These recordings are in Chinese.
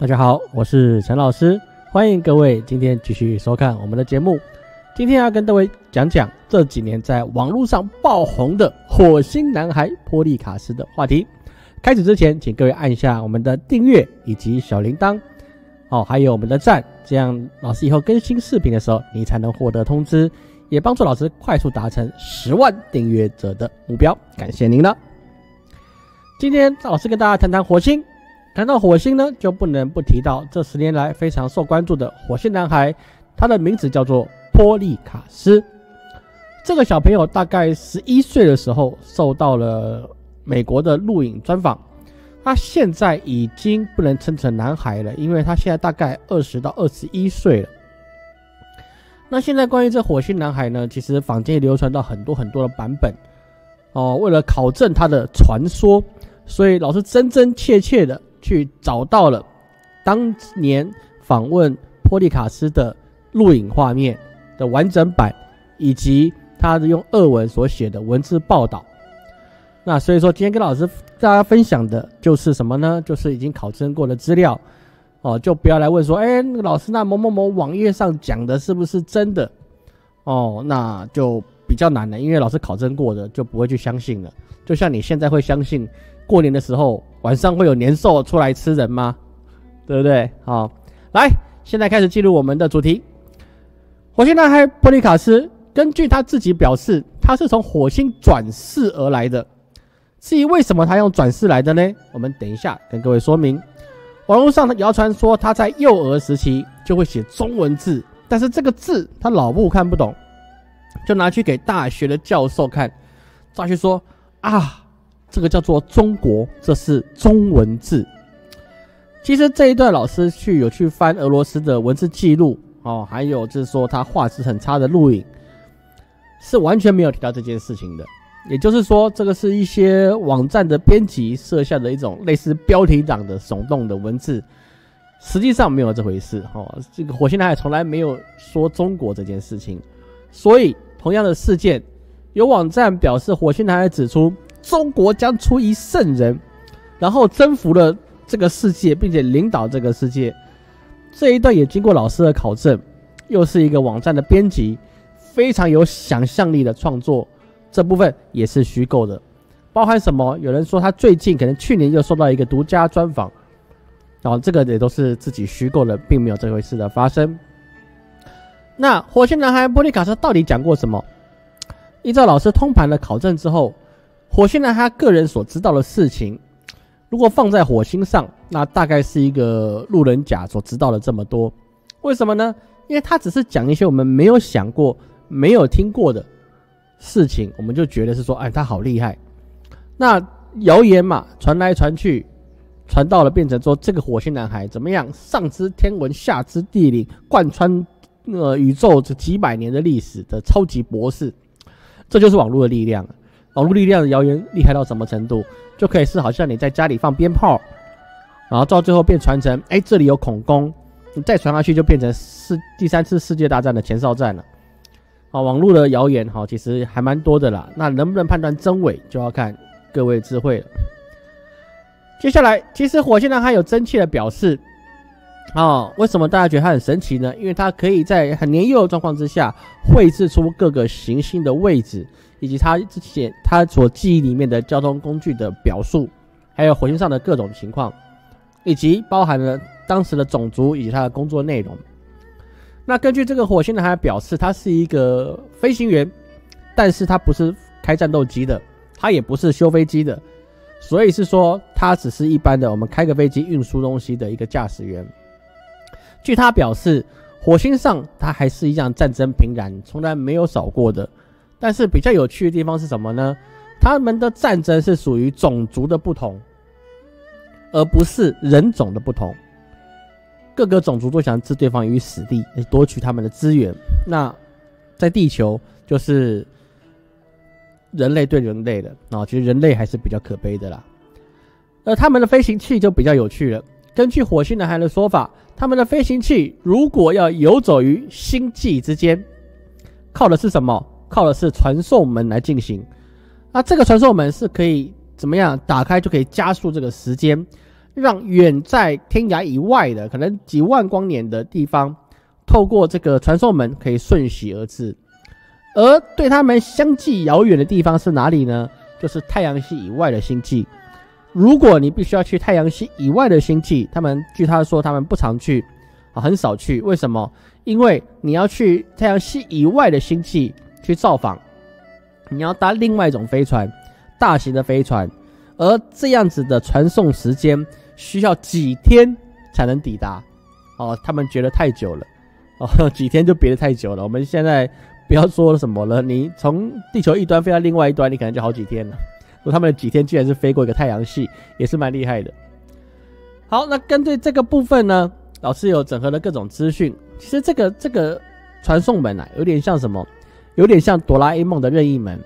大家好，我是陈老师，欢迎各位今天继续收看我们的节目。今天要跟各位讲讲这几年在网络上爆红的火星男孩波利卡斯的话题。开始之前，请各位按下我们的订阅以及小铃铛，哦，还有我们的赞，这样老师以后更新视频的时候，你才能获得通知，也帮助老师快速达成十万订阅者的目标。感谢您了。今天老师跟大家谈谈火星。谈到火星呢，就不能不提到这十年来非常受关注的火星男孩，他的名字叫做波利卡斯。这个小朋友大概十一岁的时候受到了美国的录影专访，他现在已经不能称成男孩了，因为他现在大概二十到二十一岁了。那现在关于这火星男孩呢，其实坊间流传到很多很多的版本哦。为了考证他的传说，所以老师真真切切的。去找到了当年访问波利卡斯的录影画面的完整版，以及他的用俄文所写的文字报道。那所以说，今天跟老师大家分享的就是什么呢？就是已经考证过的资料哦，就不要来问说，哎，那个老师，那某某某网页上讲的是不是真的？哦，那就比较难了，因为老师考证过的就不会去相信了。就像你现在会相信。过年的时候，晚上会有年兽出来吃人吗？对不对？好，来，现在开始进入我们的主题。火星男孩波利卡斯，根据他自己表示，他是从火星转世而来的。至于为什么他用转世来的呢？我们等一下跟各位说明。网络上的谣传说他在幼儿时期就会写中文字，但是这个字他老不看不懂，就拿去给大学的教授看，大学说啊。这个叫做中国，这是中文字。其实这一段老师去有去翻俄罗斯的文字记录哦，还有就是说他画质很差的录影，是完全没有提到这件事情的。也就是说，这个是一些网站的编辑设下的一种类似标题党的耸动的文字，实际上没有这回事哦。这个火星男孩从来没有说中国这件事情，所以同样的事件，有网站表示火星男孩指出。中国将出一圣人，然后征服了这个世界，并且领导这个世界。这一段也经过老师的考证，又是一个网站的编辑，非常有想象力的创作。这部分也是虚构的，包含什么？有人说他最近可能去年又受到一个独家专访，然后这个也都是自己虚构的，并没有这回事的发生。那火星男孩波利卡斯到底讲过什么？依照老师通盘的考证之后。火星男他个人所知道的事情，如果放在火星上，那大概是一个路人甲所知道的这么多。为什么呢？因为他只是讲一些我们没有想过、没有听过的事情，我们就觉得是说，哎，他好厉害。那谣言嘛，传来传去，传到了变成说，这个火星男孩怎么样？上知天文，下知地理，贯穿呃宇宙这几百年的历史的超级博士，这就是网络的力量。网络力量的谣言厉害到什么程度，就可以是好像你在家里放鞭炮，然后到最后变传承，哎，这里有恐攻，你再传下去就变成世第三次世界大战的前哨战了。啊，网络的谣言哈，其实还蛮多的啦。那能不能判断真伪，就要看各位智慧了。接下来，其实火星男孩有真切的表示，啊，为什么大家觉得他很神奇呢？因为他可以在很年幼的状况之下，绘制出各个行星的位置。以及他之前他所记忆里面的交通工具的表述，还有火星上的各种情况，以及包含了当时的种族以及他的工作内容。那根据这个火星男孩表示，他是一个飞行员，但是他不是开战斗机的，他也不是修飞机的，所以是说他只是一般的我们开个飞机运输东西的一个驾驶员。据他表示，火星上他还是一样战争频然，从来没有少过的。但是比较有趣的地方是什么呢？他们的战争是属于种族的不同，而不是人种的不同。各个种族都想置对方于死地，夺取他们的资源。那在地球就是人类对人类的啊，其实人类还是比较可悲的啦。而他们的飞行器就比较有趣了。根据火星男孩的说法，他们的飞行器如果要游走于星际之间，靠的是什么？靠的是传送门来进行，那这个传送门是可以怎么样打开就可以加速这个时间，让远在天涯以外的，可能几万光年的地方，透过这个传送门可以瞬息而至。而对他们相继遥远的地方是哪里呢？就是太阳系以外的星际。如果你必须要去太阳系以外的星际，他们据他说，他们不常去，啊，很少去。为什么？因为你要去太阳系以外的星际去造访，你要搭另外一种飞船，大型的飞船，而这样子的传送时间需要几天才能抵达。哦，他们觉得太久了，哦，几天就别得太久了。我们现在不要说什么了，你从地球一端飞到另外一端，你可能就好几天了。说他们的几天居然是飞过一个太阳系，也是蛮厉害的。好，那根据这个部分呢，老师有整合了各种资讯。其实这个这个传送门啊，有点像什么？有点像哆啦 A 梦的任意门。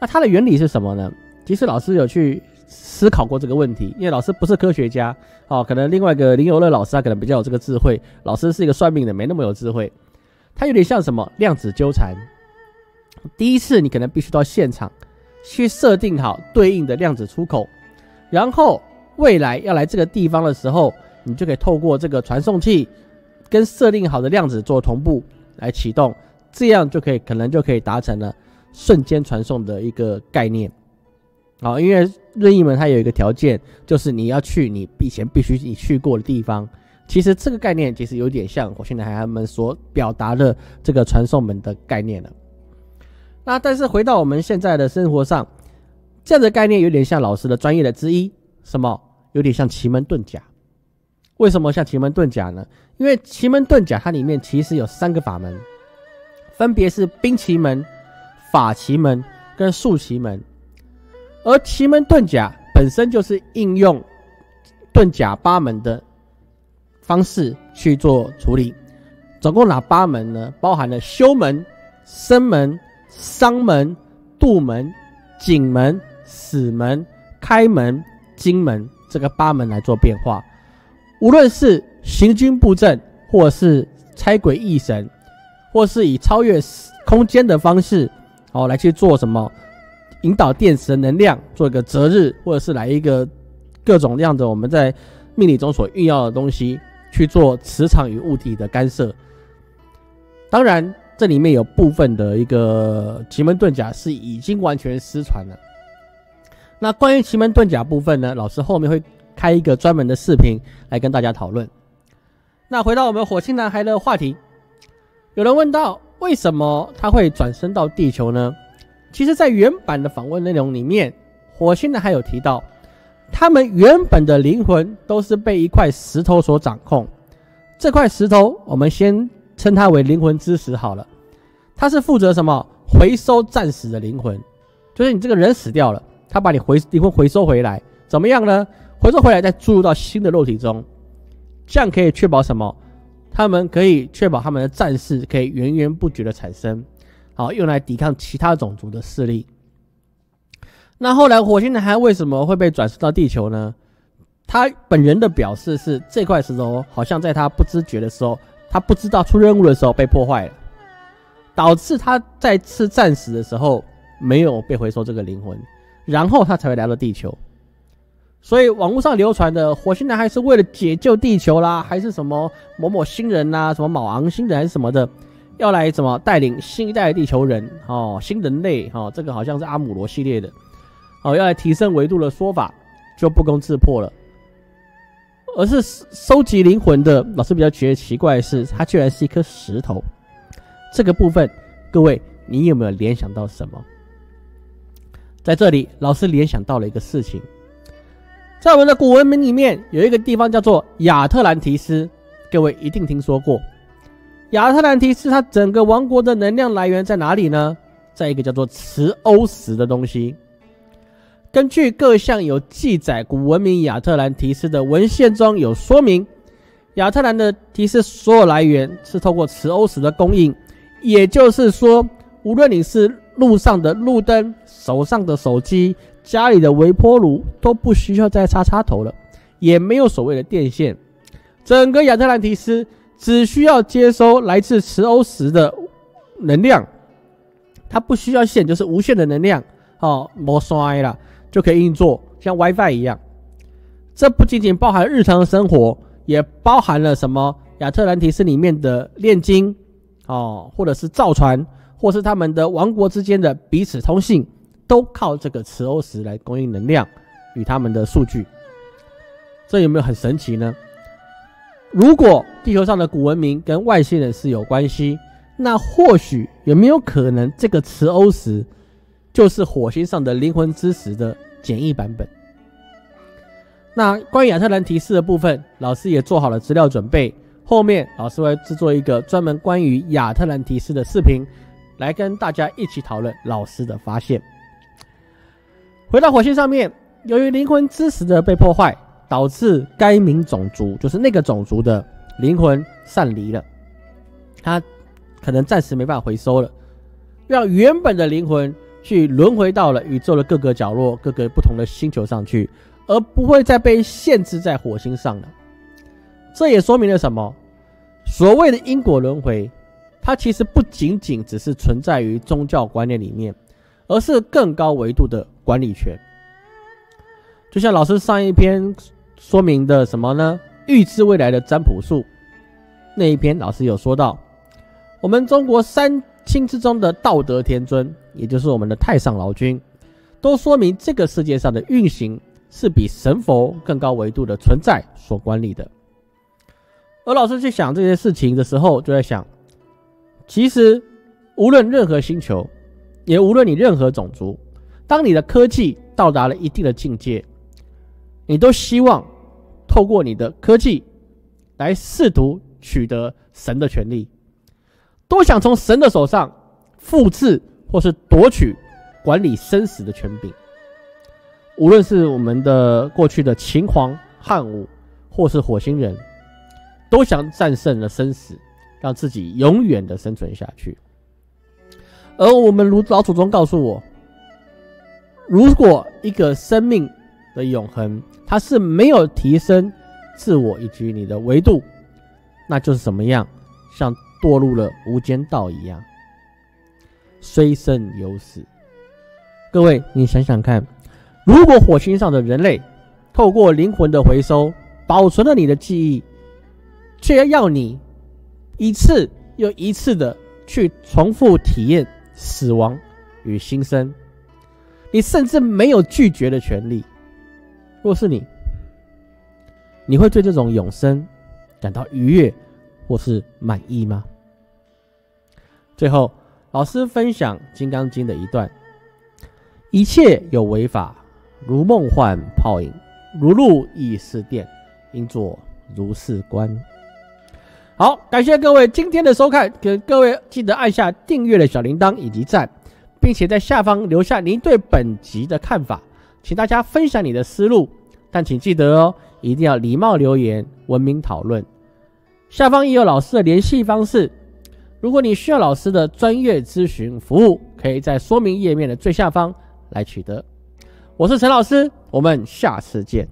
那它的原理是什么呢？其实老师有去思考过这个问题，因为老师不是科学家哦，可能另外一个林有乐老师他可能比较有这个智慧。老师是一个算命的，没那么有智慧。它有点像什么？量子纠缠。第一次你可能必须到现场。去设定好对应的量子出口，然后未来要来这个地方的时候，你就可以透过这个传送器跟设定好的量子做同步来启动，这样就可以可能就可以达成了瞬间传送的一个概念。好，因为任意门它有一个条件，就是你要去你以前必须你去过的地方。其实这个概念其实有点像火星男孩们所表达的这个传送门的概念了。那但是回到我们现在的生活上，这样的概念有点像老师的专业的之一，什么？有点像奇门遁甲。为什么像奇门遁甲呢？因为奇门遁甲它里面其实有三个法门，分别是兵奇门、法奇门跟术奇门。而奇门遁甲本身就是应用遁甲八门的方式去做处理。总共哪八门呢？包含了修门、生门。伤门、杜门、景门、死门、开门、金门这个八门来做变化，无论是行军布阵，或是拆鬼异神，或是以超越空间的方式，哦来去做什么引导电池的能量，做一个择日，或者是来一个各种各样的我们在命理中所运用的东西去做磁场与物体的干涉，当然。这里面有部分的一个奇门遁甲是已经完全失传了。那关于奇门遁甲部分呢，老师后面会开一个专门的视频来跟大家讨论。那回到我们火星男孩的话题，有人问到为什么他会转身到地球呢？其实，在原版的访问内容里面，火星人还有提到，他们原本的灵魂都是被一块石头所掌控。这块石头，我们先称它为灵魂之石好了。它是负责什么？回收战死的灵魂，就是你这个人死掉了，他把你回灵魂回收回来，怎么样呢？回收回来再注入到新的肉体中，这样可以确保什么？他们可以确保他们的战士可以源源不绝的产生，好用来抵抗其他种族的势力。那后来火星男孩为什么会被转世到地球呢？他本人的表示是这块石头好像在他不知觉的时候，他不知道出任务的时候被破坏了。导致他再次战死的时候没有被回收这个灵魂，然后他才会来到地球。所以网络上流传的火星男孩是为了解救地球啦，还是什么某某星人呐，什么卯昂星人还是什么的，要来怎么带领新一代地球人哦，新人类哦，这个好像是阿姆罗系列的哦，要来提升维度的说法就不攻自破了。而是收集灵魂的老师比较觉得奇怪的是，它居然是一颗石头。这个部分，各位，你有没有联想到什么？在这里，老师联想到了一个事情，在我们的古文明里面，有一个地方叫做亚特兰提斯，各位一定听说过。亚特兰提斯，它整个王国的能量来源在哪里呢？在一个叫做磁欧石的东西。根据各项有记载，古文明亚特兰提斯的文献中有说明，亚特兰的提斯所有来源是透过磁欧石的供应。也就是说，无论你是路上的路灯、手上的手机、家里的微波炉，都不需要再插插头了，也没有所谓的电线。整个亚特兰提斯只需要接收来自磁欧石的能量，它不需要线，就是无限的能量哦，没衰了就可以运作，像 WiFi 一样。这不仅仅包含日常生活，也包含了什么亚特兰提斯里面的炼金哦，或者是造船，或是他们的王国之间的彼此通信，都靠这个磁欧石来供应能量与他们的数据。这有没有很神奇呢？如果地球上的古文明跟外星人是有关系，那或许有没有可能这个磁欧石就是火星上的灵魂之石的简易版本？那关于亚特兰提斯的部分，老师也做好了资料准备，后面老师会制作一个专门关于亚特兰提斯的视频，来跟大家一起讨论老师的发现。回到火星上面，由于灵魂之石的被破坏。导致该名种族，就是那个种族的灵魂散离了，他可能暂时没办法回收了，让原本的灵魂去轮回到了宇宙的各个角落、各个不同的星球上去，而不会再被限制在火星上了。这也说明了什么？所谓的因果轮回，它其实不仅仅只是存在于宗教观念里面，而是更高维度的管理权。就像老师上一篇。说明的什么呢？预知未来的占卜术那一篇，老师有说到，我们中国三清之中的道德天尊，也就是我们的太上老君，都说明这个世界上的运行是比神佛更高维度的存在所管理的。而老师去想这些事情的时候，就在想，其实无论任何星球，也无论你任何种族，当你的科技到达了一定的境界，你都希望。透过你的科技来试图取得神的权利，都想从神的手上复制或是夺取管理生死的权柄。无论是我们的过去的秦皇汉武，或是火星人，都想战胜了生死，让自己永远的生存下去。而我们如老祖宗告诉我，如果一个生命的永恒。它是没有提升自我以及你的维度，那就是什么样？像堕入了无间道一样，虽生犹死。各位，你想想看，如果火星上的人类透过灵魂的回收，保存了你的记忆，却要你一次又一次的去重复体验死亡与新生，你甚至没有拒绝的权利。若是你，你会对这种永生感到愉悦或是满意吗？最后，老师分享《金刚经》的一段：一切有为法，如梦幻泡影，如露亦是电，应作如是观。好，感谢各位今天的收看，给各位记得按下订阅的小铃铛以及赞，并且在下方留下您对本集的看法。请大家分享你的思路，但请记得哦，一定要礼貌留言，文明讨论。下方也有老师的联系方式，如果你需要老师的专业咨询服务，可以在说明页面的最下方来取得。我是陈老师，我们下次见。